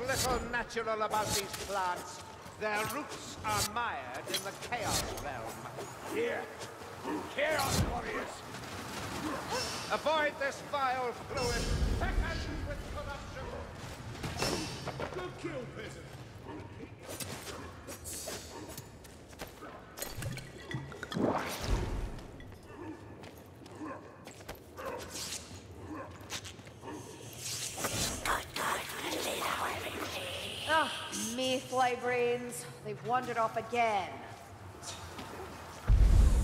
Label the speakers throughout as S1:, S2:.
S1: little natural about these plants. Their roots are mired in the Chaos Realm.
S2: Here. Chaos warriors.
S1: Avoid this vile fluid.
S3: Mayfly brains. They've wandered off again.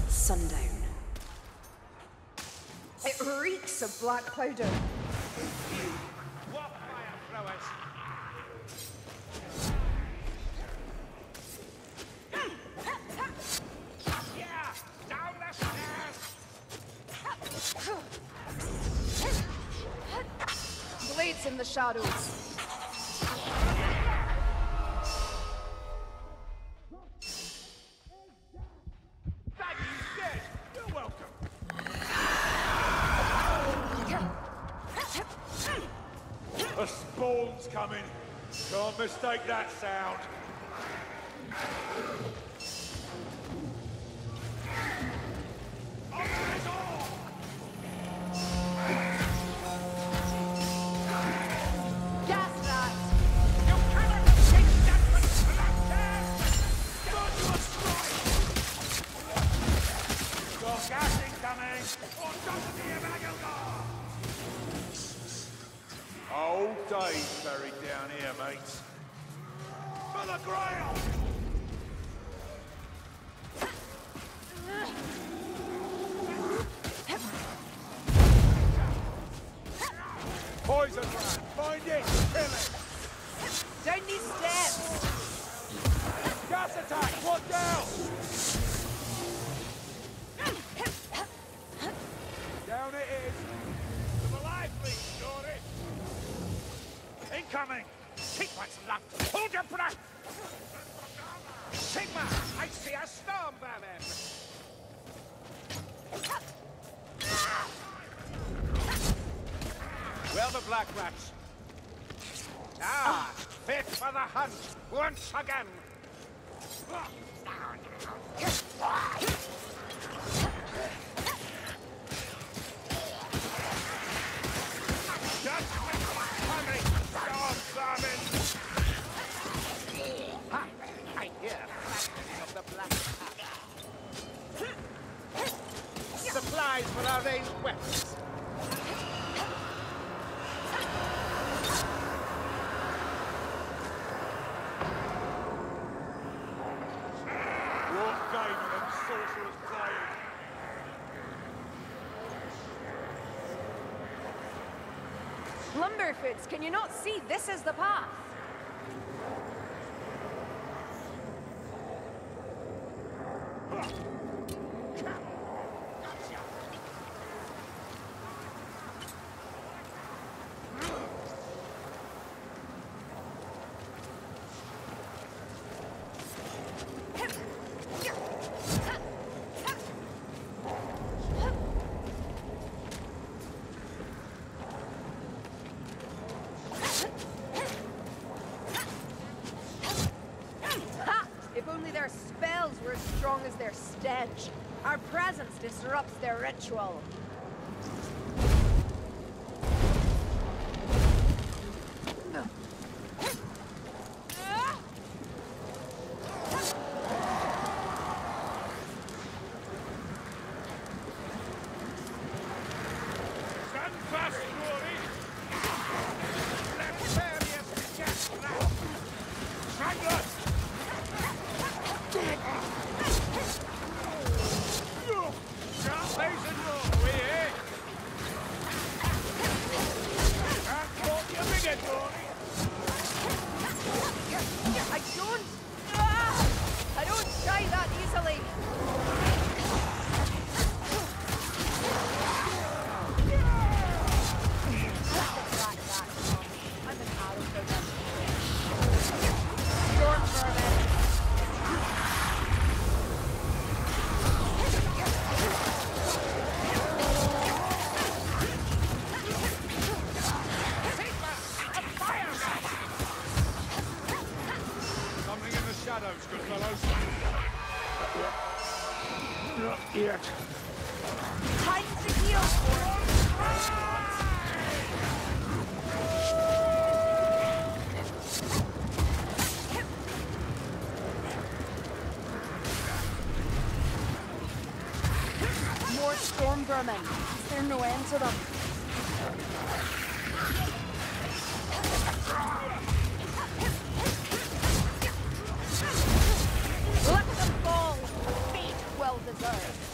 S3: Sundown. It reeks of black powder.
S1: What fire throwers? Yeah! Down the stairs!
S3: Blades in the shadows.
S2: Coming. Can't mistake that sound. Days buried down here, mates. For the Grail! Poison rat! Find it! Kill it!
S3: Down these steps!
S2: Gas attack! Watch out! Down it is! Incoming!
S1: Keep what's left! Hold your breath! Sigmar! I see a storm vermin! Where the black rats? Ah! Fit for the hunt! Once again! Supplies for our ranged weapons.
S2: What game are them sorcerers playing?
S3: Lumberfoots, can you not see this is the path? Disrupts
S2: Not
S1: yet. Titans and heels. More storm
S3: vermin. Is there no end to them?
S2: Fire.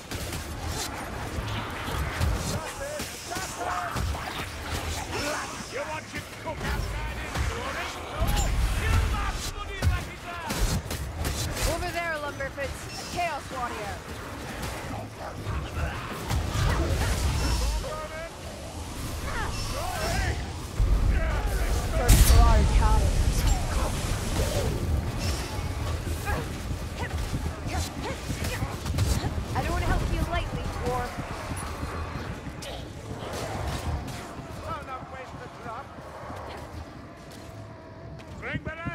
S2: Bang, bang,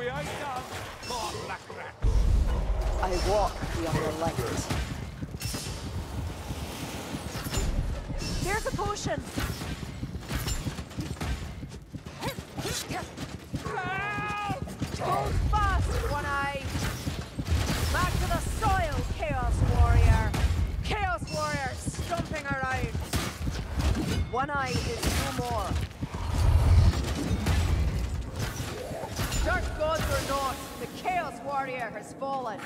S2: we ain't done. More black rats.
S3: I walk beyond the light. Here's a potion. Help! has fallen.